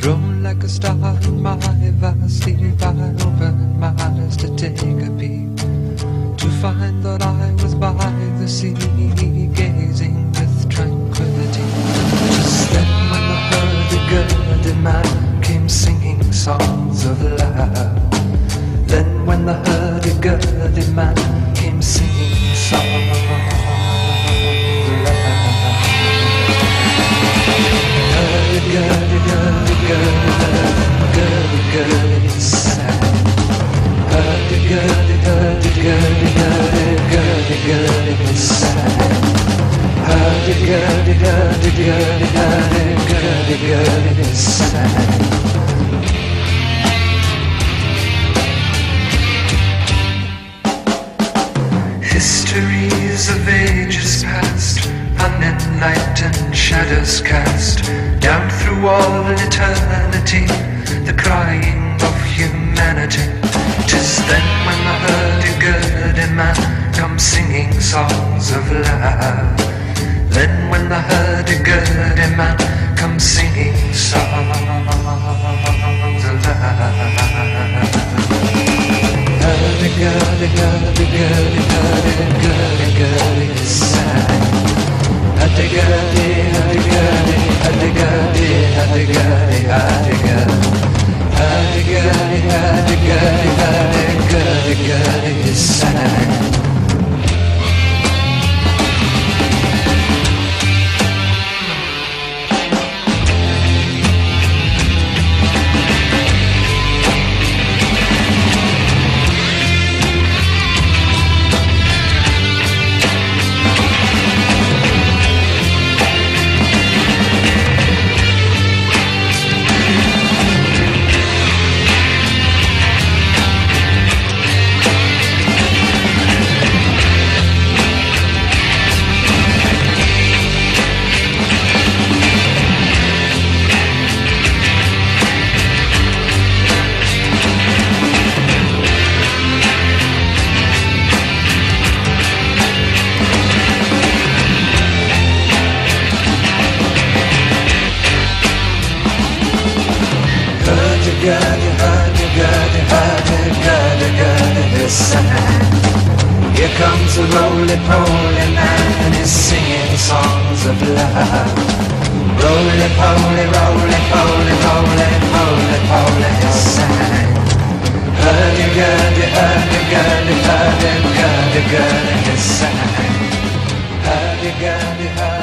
Thrown like a star in my sleep, I opened my eyes to take a peek. To find that I was by the sea, gazing with tranquility. Just then when the hurdy-gurdy man came singing songs of love. Then when the hurdy-gurdy man came singing songs gurdy-gurdy sang. Hurdy-gurdy, hurdy-gurdy, gurdy-gurdy, gurdy sang. Hurdy-gurdy, hurdy-gurdy, hurdy-gurdy, gurdy sang. Histories of ages past, unenlightened shadows cast down through all eternity, the crying of humanity. Tis then when the hurdy-gurdy man comes singing songs of love. Hurdy-gurdy, comes a roly-poly man and he's singing songs of love. Roly-poly, roly-poly, roly-poly, poly, sang. Hurdy-gurdy, hurdy-gurdy, hurdy-gurdy, gurdy, sang. Hurdy-gurdy, hurdy